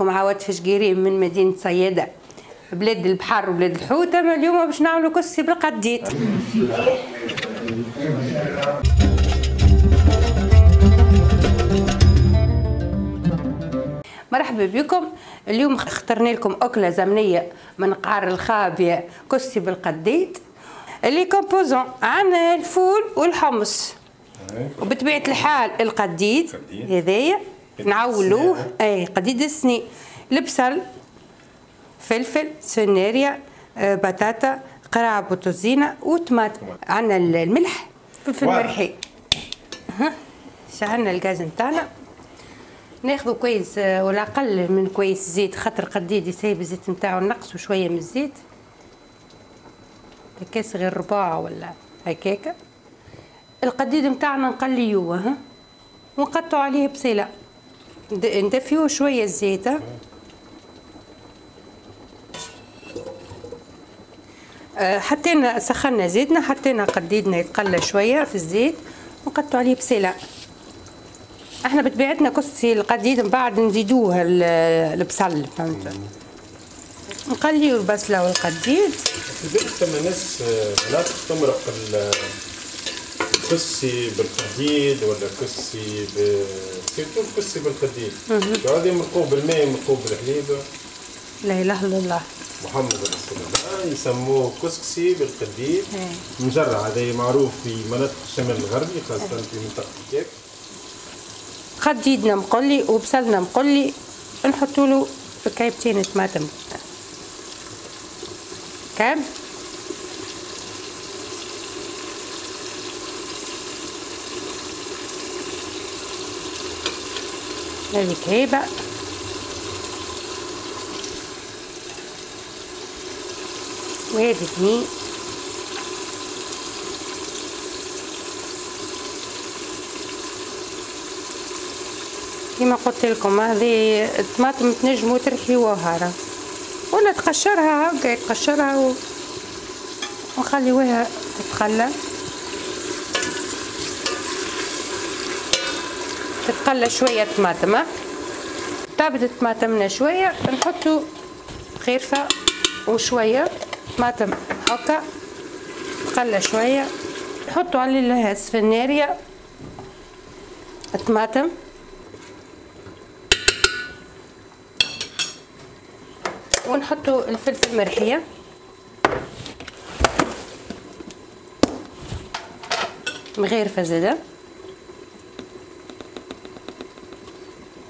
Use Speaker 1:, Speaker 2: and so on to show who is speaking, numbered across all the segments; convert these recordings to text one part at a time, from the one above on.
Speaker 1: اختكم عواطف شقيري من مدينة صيادة. بلاد البحر وبلاد الحوت أما اليوم باش نعملوا كسكسي بالقديد. مرحبا بكم. اليوم اخترنا لكم أكلة زمنية من قعر الخابية كسكسي بالقديد. les composants عندنا الفول والحمص. وبطبيعة الحال القديد. هذايا. نعولوه. اي قديد السني البصل فلفل سناريا آه، بطاطا قراع بوتوزينة وطماطم عندنا الملح. فلفل مرحي. شعلنا الغاز نتاعنا. ناخذ كويس آه، ولا أقل من كويس زيت خاطر قديد يسيب الزيت نتاعو نقصوا شوية من الزيت. كاس غير ربع ولا هكاكا القديد نتاعنا نقليوه ها. ونقطعوا عليه بصيلة. ندفيوه شوية الزيت آه، حطينا سخنا زيتنا حطينا قديدنا يتقلى شوية في الزيت ونقطعوا عليه بصيله إحنا بطبيعتنا كسي القديد من بعد نزيدوه البصل فهمت؟ نقليو البصلة والقديد.
Speaker 2: ثم ناس لا تمرق الكسي بالقديد ولا كسي ب سيرتو الكسي بالقديد هذا يمرقوه بالماء يمرقوه بالحليب؟
Speaker 1: لا إله إلا الله.
Speaker 2: محمد رسول الله يسموه كسكسي بالقديد مجرع هذا معروف في مناطق الشمال الغربي خاصة في منطقة كيك
Speaker 1: قديدنا مقلي وبصلنا مقلي نحطوا له كعيبتين طماطم كام؟ هذه كعيبة وهذه اثنين كما قلت لكم هذه الطماطم تنجموا ترحيوها ولا تقشرها هكا تقشرها و... ونخليوها تتقلى تتقلى شوية طماطم طابت طماطمنا شوية نحطو خيرفة وشوية طماطم. هكا تقلى شوية نحطو عليها السفنارية الطماطم ونحطوا الفلفل مرحية. مغيرفة زادة.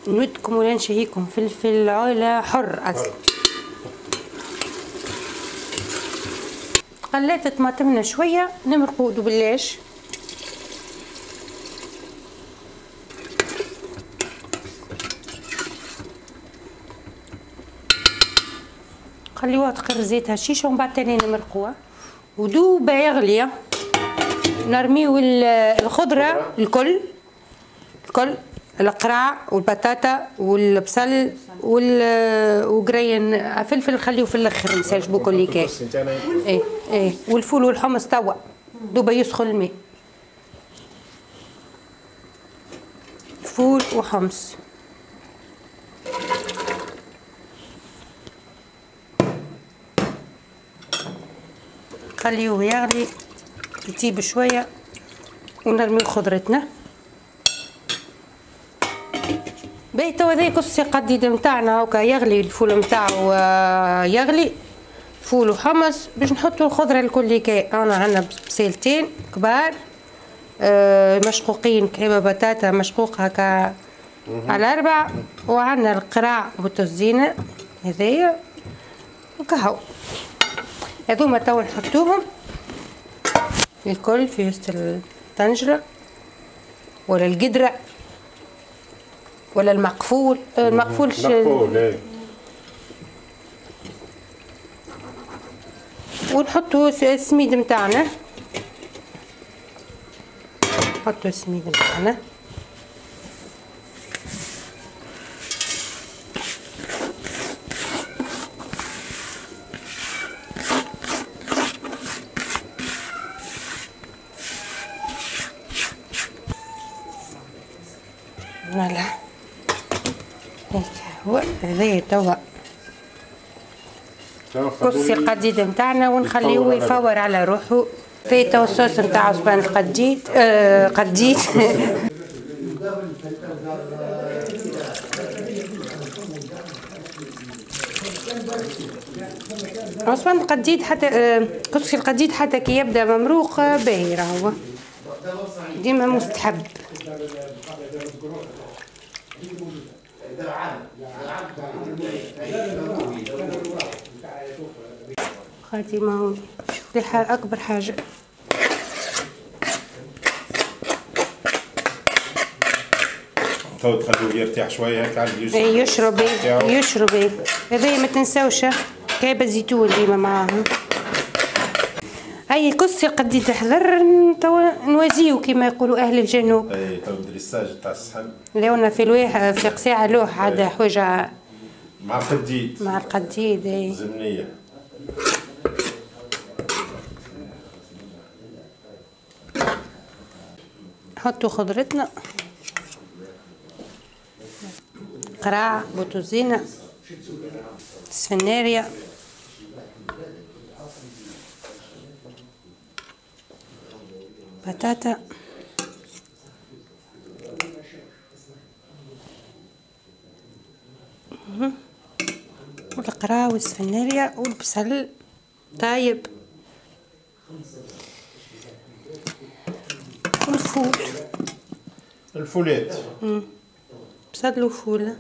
Speaker 1: نودكم ولا نشهيكم فلفل علا حر. أصلا قلات طماطمنا شوية نمرقو دوبلاش خليوها تقر زيتها شيشة ومن بعد تاني نمرقوها. ودوبه يغلي. نرميو الخضرة. الكل. الكل. القراع والبطاطا والبصل وال وقرين فلفل نخليو في الأخر نساش بوكل اللي كاين إيه إيه. والفول والحمص توا. دوبا يسخن الماء. فول وحمص. خليوه يغلي يطيب شوية ونرمي خضرتنا. باهي توا هذاك قصي قديد نتاعنا هكا يغلي الفول نتاعو آه، يغلي. فول وحمص باش نحطو الخضرة الكل اللي كاين أنا عندنا بصيلتين كبار آه، مشقوقين كعيبة بطاطا مشقوق هكا على أربع. وعندنا القراع والتوزينة هذايا وكهو هذوما توا نحطوهم. الكل في وسط الطنجرة ولا القدرة. ولا المقفول؟ المقفول
Speaker 2: مقفول إيه.
Speaker 1: ونحطو السميد متاعنا. نحطو السميد فوالا. هيك هو هذايا توا كرسي القديد نتاعنا ونخليه يفور على روحه. في تو الصوص نتاع عصبان القديد آه قديد. عصبان القديد حتى آه كرسي القديد حتى كي يبدأ ممروق آه، باهي راهو. ديما مستحب. خاتمة. شوف لي ح- أكبر حاجة.
Speaker 2: تو تخلوه يرتاح شوية هيك على
Speaker 1: إيه، يشرب إيه،
Speaker 2: تاعو.
Speaker 1: يشرب إيه. هذايا ما تنساوش كايبة زيتون ديما معاها أي قصة قد تحضر توا نوازيو كما يقولوا أهل الجنوب.
Speaker 2: اي تو دريساج تاع الصحن.
Speaker 1: لونا في الواح في قساعة لوح هذا حوجة
Speaker 2: مع القديد.
Speaker 1: مع القديد إيه.
Speaker 2: زمنية.
Speaker 1: نحطوا خضرتنا. قراع بوتوزينة سفناريا. بطاطا مهم. والقراع والسفناريا والبصل طايب والفول.
Speaker 2: الفولات
Speaker 1: بصل وفول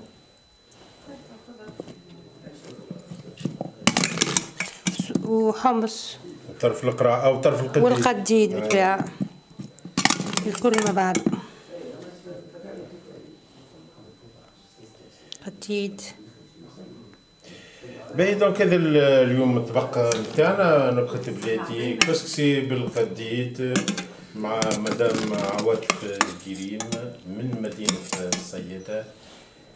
Speaker 1: وحمص.
Speaker 2: طرف القراء أو طرف القديد.
Speaker 1: والقديد بتاع. الكل مع بعض قديد
Speaker 2: باهي دونك هذا ال- اليوم الطبق نتاعنا نكتب بلاتي كسكسي بالقديد مع مدام عواطف الكريم من مدينة الصيادة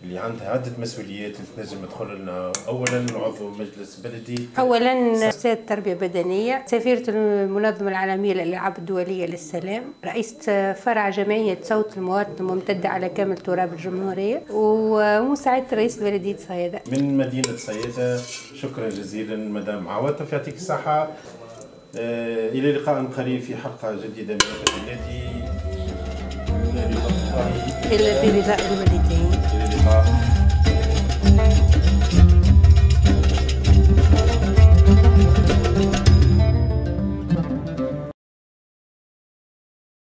Speaker 2: اللي عندها عدة مسؤوليات اللي تنجم تدخل لنا. أولا عضو مجلس بلدي.
Speaker 1: اولا أستاذ تربية بدنية سفيرة المنظمة العالمية للألعاب الدولية للسلام رئيسه فرع جمعية صوت المواطن الممتدة على كامل تراب الجمهورية ومساعده رئيس بلدية صيدا
Speaker 2: من مدينة صيادة شكرا جزيلا مدام عواطف. يعطيك الصحة. آه، إلى لقاء قريب في حلقة جديدة من قناتي
Speaker 1: الا برضاء الوالدين
Speaker 2: إلى اللقاء